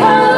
home.